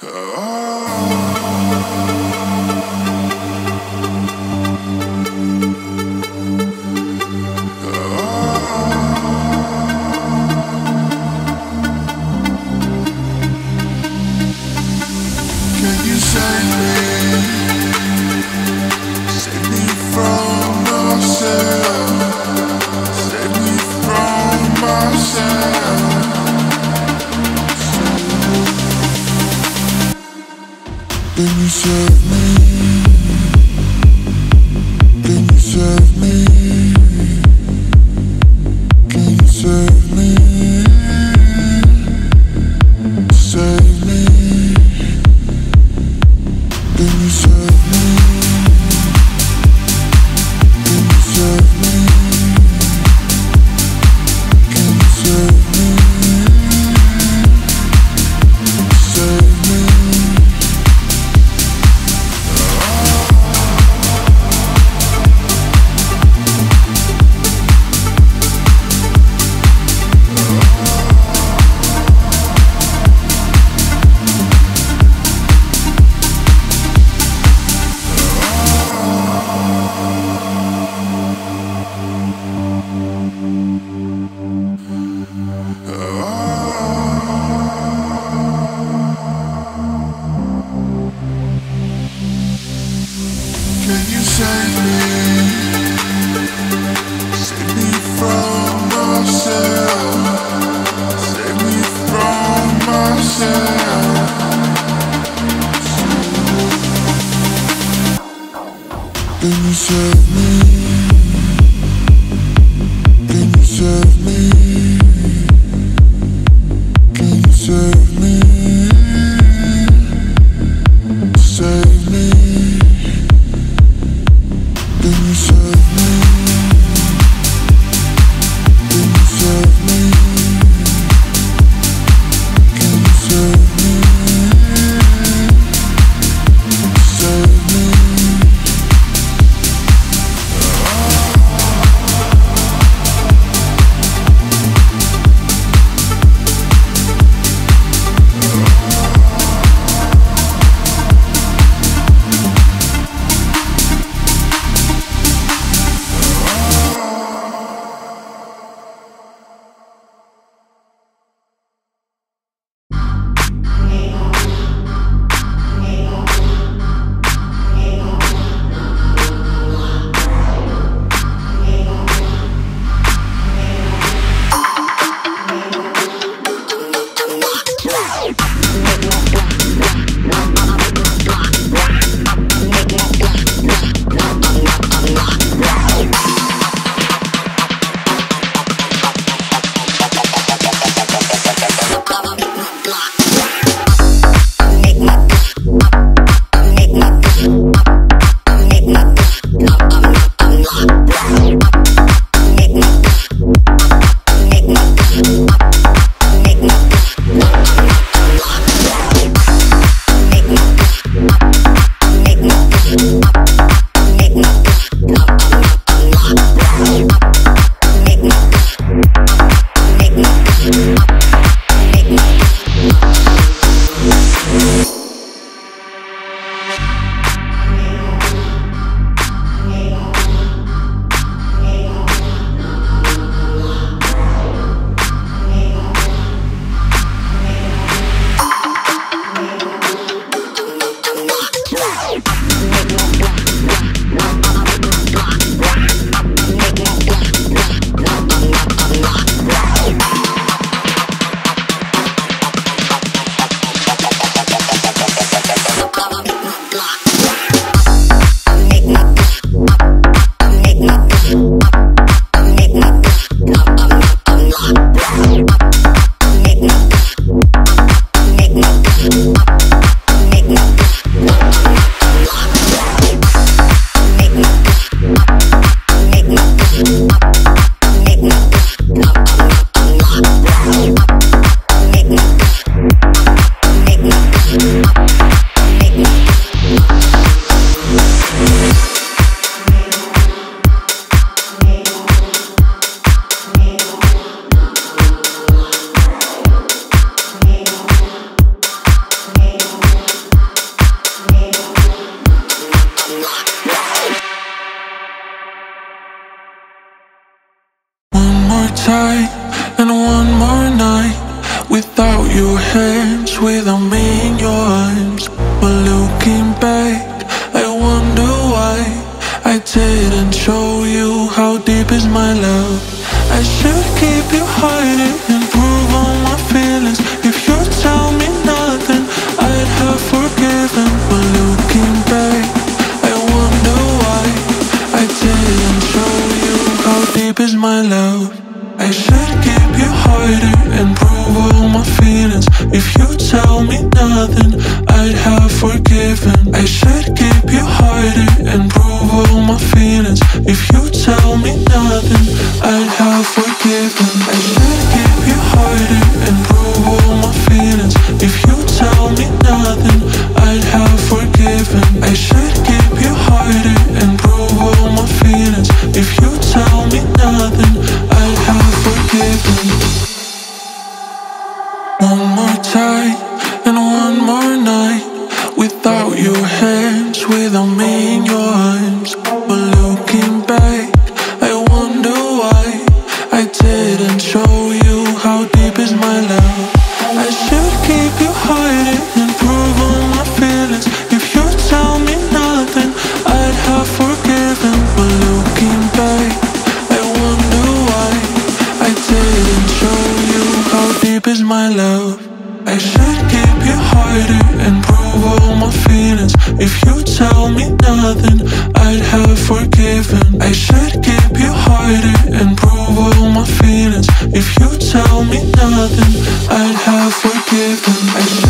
Can You save me? Can nothing. I'd have forgiven. I should keep you hiding and prove all my feelings. If you tell me nothing I'd have forgiven. I should keep you hiding and prove all my feelings. If you tell me nothing I'd have forgiven. I should keep you hiding and prove all my feelings. If you tell me nothing I'd have forgiven. One more time. And one more night without your hands, without me in your arms. But looking back, I wonder why I didn't show you how deep is my love. I should keep you hiding and prove all my feelings. If you tell me nothing, I'd have forgiven. But looking back, I wonder why I didn't show you how deep is my love. I should keep you hiding and prove all my feelings. If you tell me nothing, I'd have forgiven. I should keep you hiding and prove all my feelings. If you tell me nothing, I'd have forgiven.